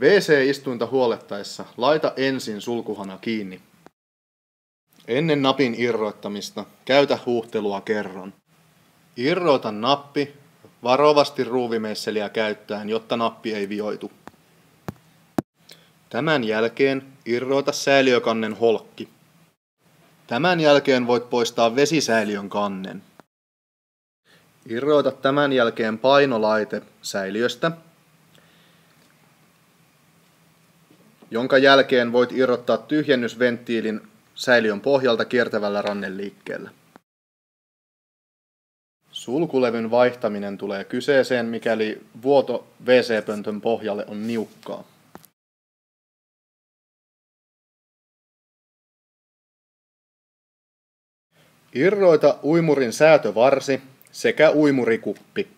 WC-istuinta huolettaessa laita ensin sulkuhana kiinni. Ennen napin irroittamista käytä huuhtelua kerran. Irroita nappi varovasti ruuvimeisseliä käyttäen, jotta nappi ei vioitu. Tämän jälkeen irroita säiliökannen holkki. Tämän jälkeen voit poistaa vesisäiliön kannen. Irroita tämän jälkeen painolaite säiliöstä, jonka jälkeen voit irrottaa tyhjennysventtiilin säiliön pohjalta kiertävällä ranneliikkeellä. Sulkulevyn vaihtaminen tulee kyseeseen, mikäli vuoto WC-pöntön pohjalle on niukkaa. Irroita uimurin säätövarsi sekä uimurikuppi.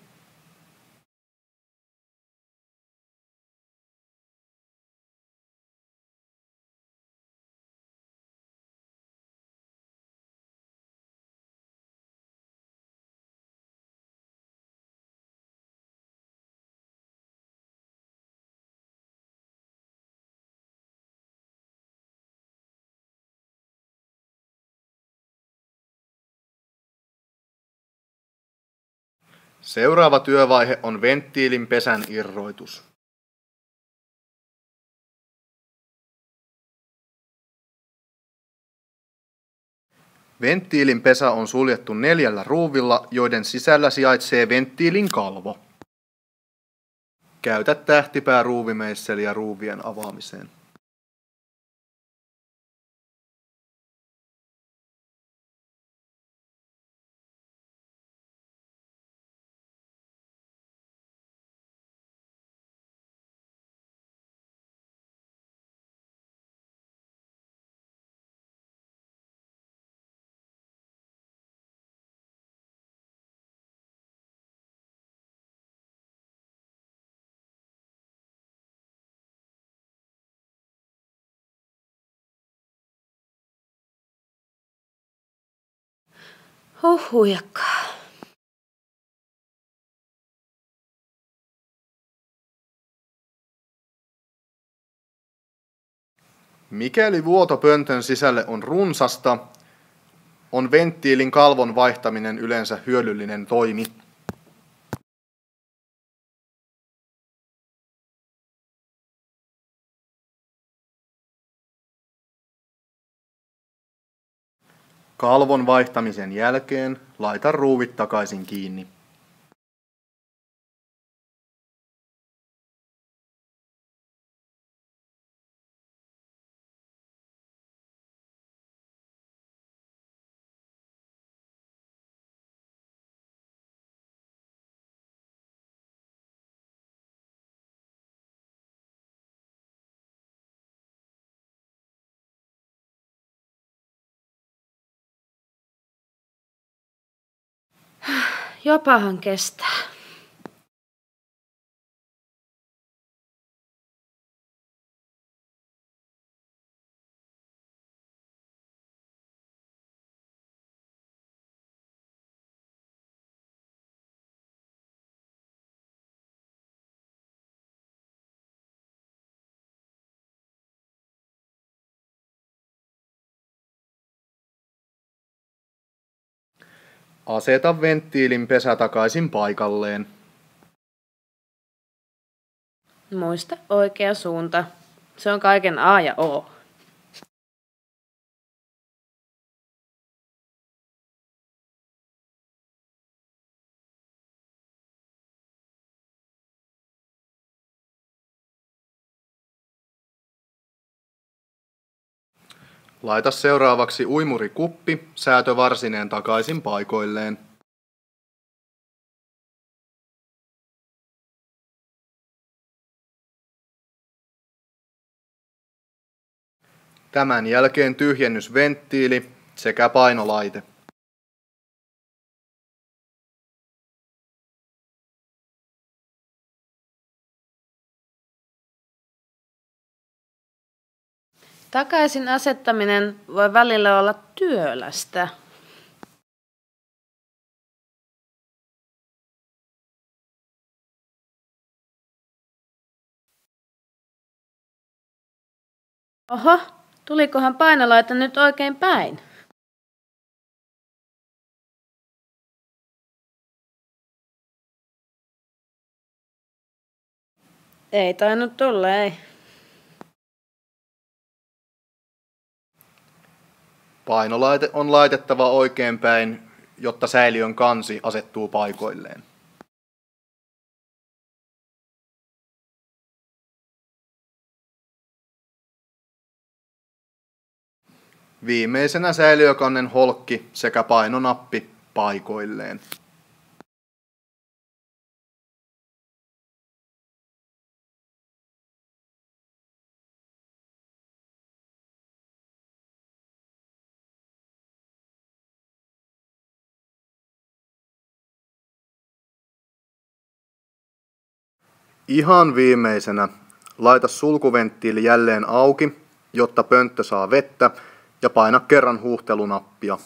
Seuraava työvaihe on venttiilin pesän irroitus. Venttiilin pesä on suljettu neljällä ruuvilla, joiden sisällä sijaitsee venttiilin kalvo. Käytä tähtipää ruuvimeisseliä ruuvien avaamiseen. Huhhujakka. Mikäli vuoto pöntön sisälle on runsasta, on venttiilin kalvon vaihtaminen yleensä hyödyllinen toimi. Kalvon vaihtamisen jälkeen laita ruuvit takaisin kiinni. Jopahan kestää. Aseta venttiilin pesä takaisin paikalleen. Muista oikea suunta. Se on kaiken A ja O. Laita seuraavaksi uimurikuppi säätövarsineen takaisin paikoilleen. Tämän jälkeen tyhjennysventtiili sekä painolaite. Takaisin asettaminen voi välillä olla työlästä. Oho, tulikohan painolaita nyt oikein päin? Ei tainnut tulla, ei. Painolaite on laitettava oikein päin, jotta säiliön kansi asettuu paikoilleen. Viimeisenä säiliökannen holkki sekä painonappi paikoilleen. Ihan viimeisenä laita sulkuventtiili jälleen auki, jotta pönttö saa vettä ja paina kerran huuhtelunappia